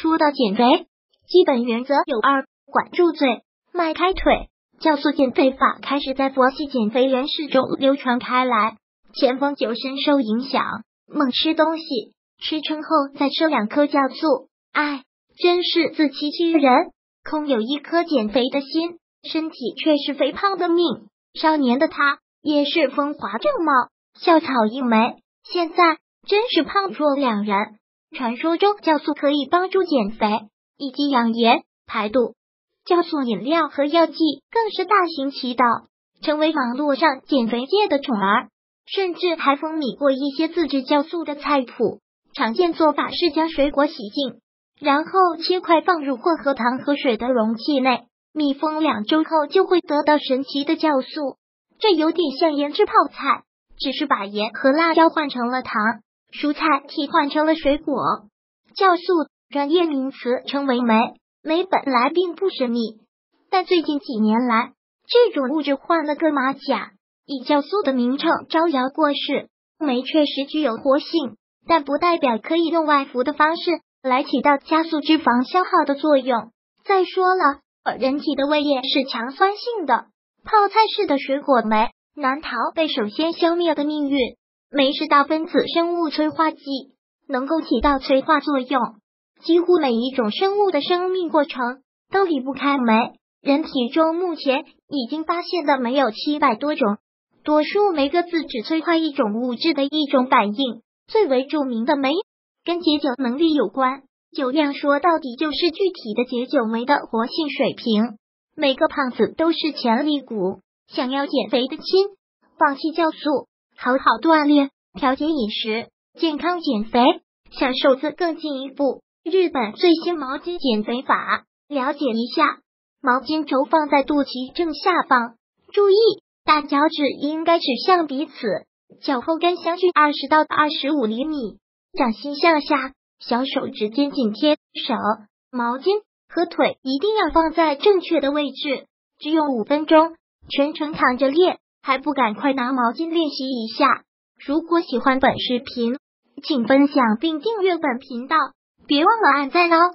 说到减肥，基本原则有二：管住嘴，迈开腿。酵素减肥法开始在佛系减肥人士中流传开来，前锋就深受影响。猛吃东西，吃撑后再吃两颗酵素，哎，真是自欺欺人。空有一颗减肥的心，身体却是肥胖的命。少年的他也是风华正茂，校草一枚，现在真是胖若两人。传说中酵素可以帮助减肥以及养颜排毒。酵素饮料和药剂更是大行其道，成为网络上减肥界的宠儿，甚至还风靡过一些自制酵素的菜谱。常见做法是将水果洗净，然后切块放入混合糖和水的容器内，密封两周后就会得到神奇的酵素。这有点像腌制泡菜，只是把盐和辣椒换成了糖，蔬菜替换成了水果。酵素专业名词称为酶。酶本来并不神秘，但最近几年来，这种物质换了个马甲，以酵素的名称招摇过市。酶确实具有活性，但不代表可以用外服的方式来起到加速脂肪消耗的作用。再说了，人体的胃液是强酸性的，泡菜式的水果酶难逃被首先消灭的命运。酶是大分子生物催化剂，能够起到催化作用。几乎每一种生物的生命过程都离不开酶。人体中目前已经发现的酶有七百多种，多数酶各自只催化一种物质的一种反应。最为著名的酶跟解酒能力有关，酒量说到底就是具体的解酒酶的活性水平。每个胖子都是潜力股，想要减肥的亲，放弃酵素，好好锻炼，调节饮食，健康减肥，想瘦子更进一步。日本最新毛巾减肥法，了解一下。毛巾轴放在肚脐正下方，注意大脚趾应该指向彼此，脚后跟相距二十到二十五厘米，掌心向下，小手指尖紧贴手。毛巾和腿一定要放在正确的位置，只有五分钟，全程躺着练，还不赶快拿毛巾练习一下？如果喜欢本视频，请分享并订阅本频道。别忘了按赞哦！